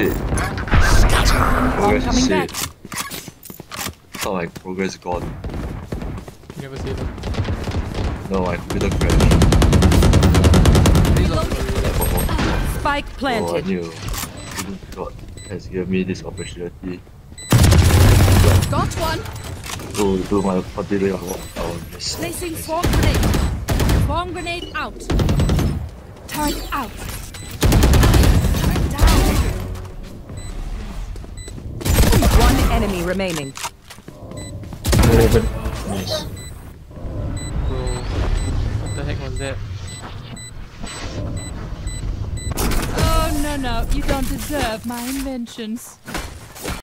shit. Bomb Progress coming is back. shit. It's not like progress gone. You never see them. No, I computer crash. Please don't worry. Like, oh, oh, Spike oh, I planted. knew. God has given me this opportunity Got one. to do my continuing on what I was just. Placing swarm grenade. Swarm grenade out. Turret out. Enemy remaining. Raven. Nice. Bro, what the heck was that? Oh no no, you don't deserve my inventions.